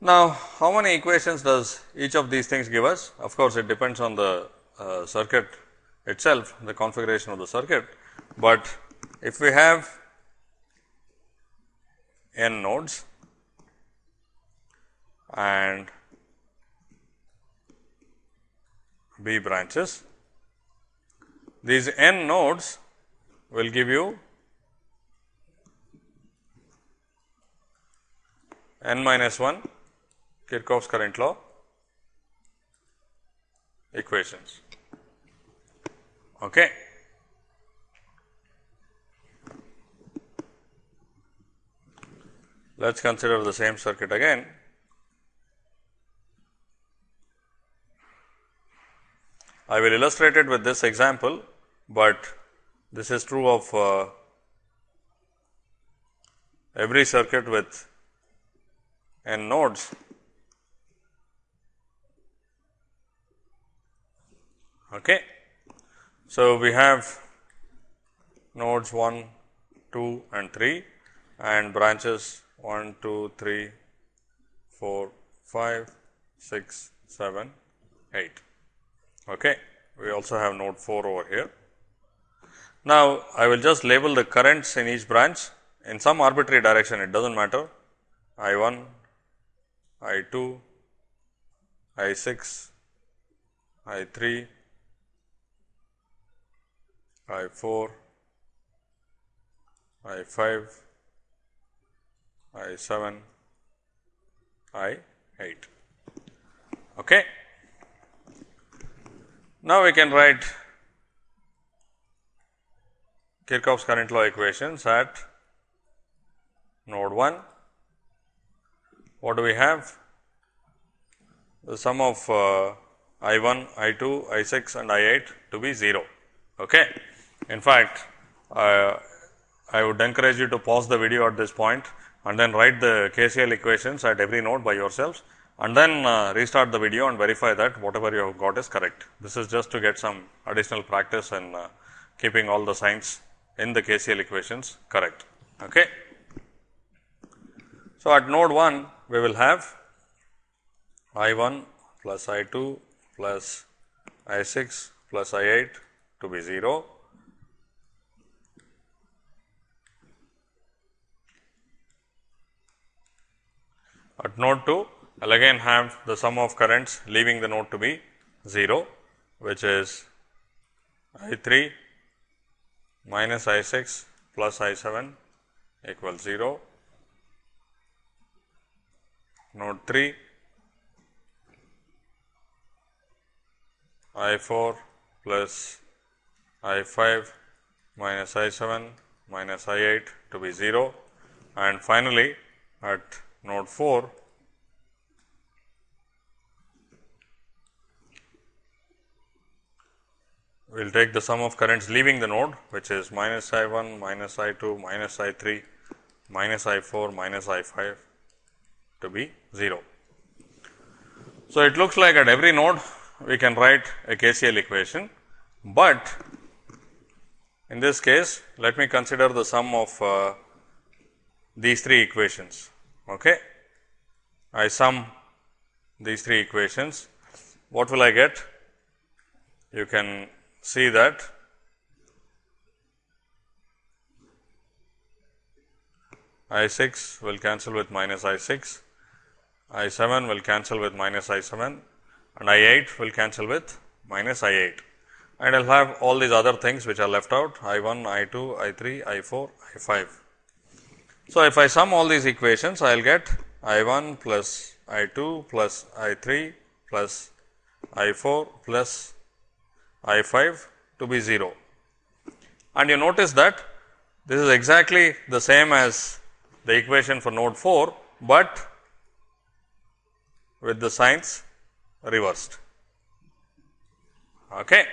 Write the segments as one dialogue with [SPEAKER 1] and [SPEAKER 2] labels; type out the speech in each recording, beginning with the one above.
[SPEAKER 1] Now, how many equations does each of these things give us? Of course, it depends on the uh, circuit itself, the configuration of the circuit, but if we have n nodes and b branches, these n nodes will give you n minus 1 Kirchhoff's current law equations. Okay. Let us consider the same circuit again. I will illustrate it with this example, but this is true of uh, every circuit with n nodes. Okay. So, we have nodes 1, 2 and 3 and branches 1, 2, 3, 4, 5, 6, 7, 8. Okay. We also have node 4 over here. Now, I will just label the currents in each branch in some arbitrary direction, it does not matter I 1, I 2, I 6, I 3, I 4, I 5, I 7, I 8. Okay. Now, we can write Kirchhoff's current law equations at node 1. What do we have? The sum of uh, I 1, I 2, I 6 and I 8 to be 0. Okay. In fact, uh, I would encourage you to pause the video at this point and then write the KCL equations at every node by yourselves and then uh, restart the video and verify that whatever you have got is correct. This is just to get some additional practice in uh, keeping all the signs in the KCL equations correct. Okay. So, at node 1 we will have I 1 plus I 2 plus I 6 plus I 8 to be 0 At node 2, I will again have the sum of currents leaving the node to be 0, which is I 3 minus I 6 plus I 7 equals 0. Node 3 I 4 plus I 5 minus I 7 minus I 8 to be 0 and finally, at node 4 we will take the sum of currents leaving the node which is minus I 1 minus I 2 minus I 3 minus I 4 minus I 5 to be 0. So, it looks like at every node we can write a KCL equation, but in this case let me consider the sum of uh, these three equations. Okay. I sum these three equations, what will I get? You can see that I 6 will cancel with minus I 6, I 7 will cancel with minus I 7 and I 8 will cancel with minus I 8 and I will have all these other things which are left out I 1, I 2, I 3, I 4, I 5. So, if I sum all these equations, I will get I 1 plus I 2 plus I 3 plus I 4 plus I 5 to be 0. And you notice that this is exactly the same as the equation for node 4, but with the signs reversed. Okay.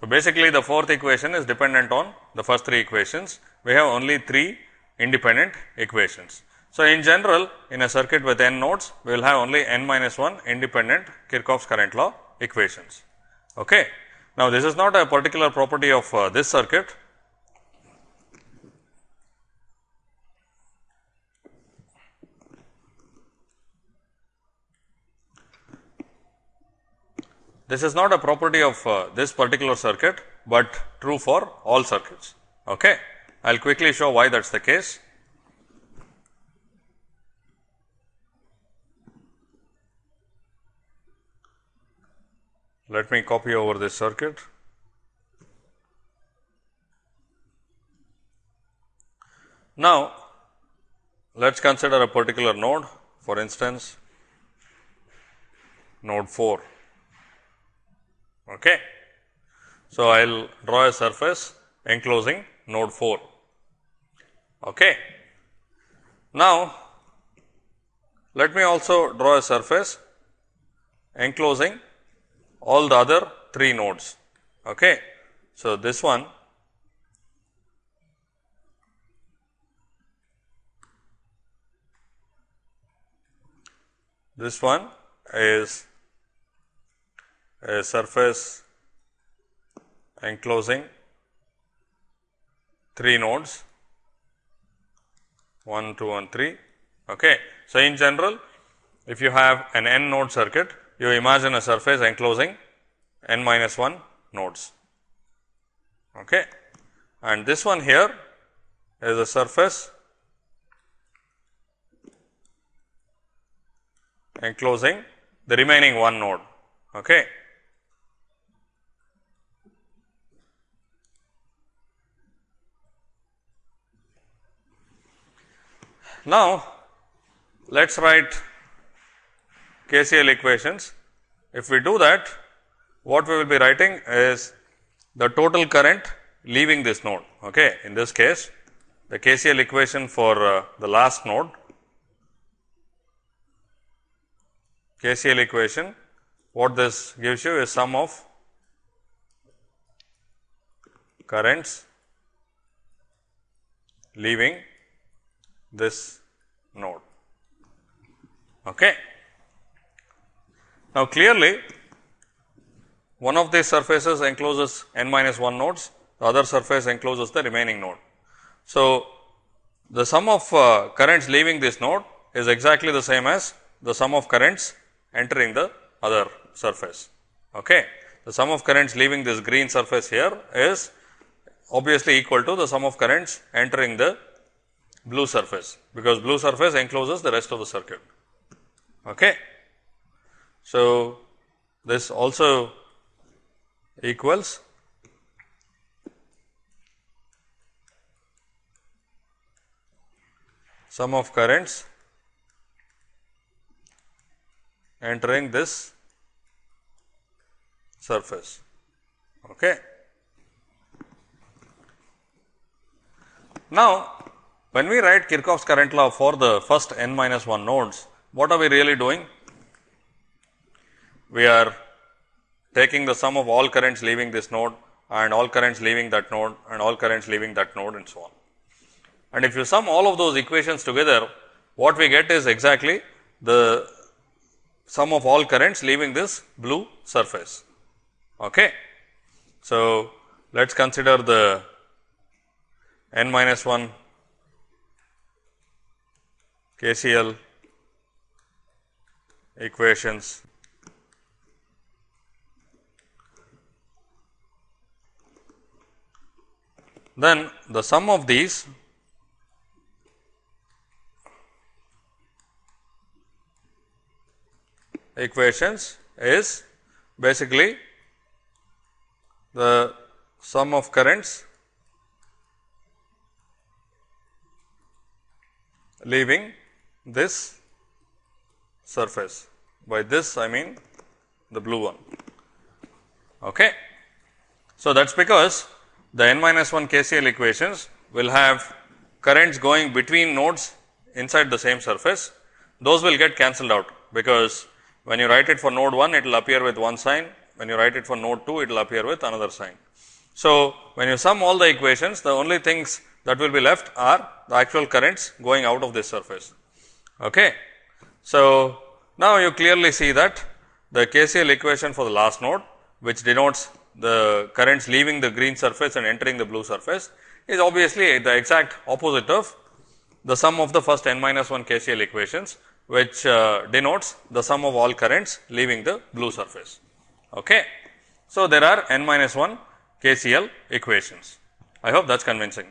[SPEAKER 1] So, basically the fourth equation is dependent on the first three equations. We have only three independent equations. So, in general in a circuit with n nodes we will have only n minus 1 independent Kirchhoff's current law equations. Okay. Now, this is not a particular property of uh, this circuit. This is not a property of uh, this particular circuit, but true for all circuits. Okay. I will quickly show why that is the case. Let me copy over this circuit. Now, let us consider a particular node for instance, node 4. Okay. So, I will draw a surface enclosing node 4. Okay. Now, let me also draw a surface enclosing all the other 3 nodes. Okay. So, this one This one is a surface enclosing 3 nodes 1, 2 and 3. Okay. So, in general if you have an n node circuit you imagine a surface enclosing n minus 1 nodes. Okay. And this one here is a surface enclosing the remaining one node. Okay. Now, let us write KCL equations. If we do that, what we will be writing is the total current leaving this node. Okay. In this case, the KCL equation for uh, the last node KCL equation, what this gives you is sum of currents leaving this node. Okay. Now, clearly one of these surfaces encloses n minus 1 nodes, the other surface encloses the remaining node. So, the sum of uh, currents leaving this node is exactly the same as the sum of currents entering the other surface. Okay. The sum of currents leaving this green surface here is obviously equal to the sum of currents entering the blue surface, because blue surface encloses the rest of the circuit. Okay. So, this also equals sum of currents entering this surface. Okay. Now, when we write Kirchhoff's current law for the first n minus 1 nodes, what are we really doing? We are taking the sum of all currents leaving this node and all currents leaving that node and all currents leaving that node and so on. And if you sum all of those equations together, what we get is exactly the sum of all currents leaving this blue surface. Okay. So, let us consider the n minus 1 KCL equations. Then the sum of these equations is basically the sum of currents leaving this surface. By this I mean the blue one. Okay. So, that is because the n minus 1 KCL equations will have currents going between nodes inside the same surface. Those will get cancelled out because when you write it for node 1, it will appear with one sign. When you write it for node 2, it will appear with another sign. So, when you sum all the equations, the only things that will be left are the actual currents going out of this surface. Okay. So, now you clearly see that the KCL equation for the last node, which denotes the currents leaving the green surface and entering the blue surface, is obviously the exact opposite of the sum of the first n minus 1 KCL equations, which uh, denotes the sum of all currents leaving the blue surface. Okay. So, there are n minus 1 KCL equations. I hope that is convincing.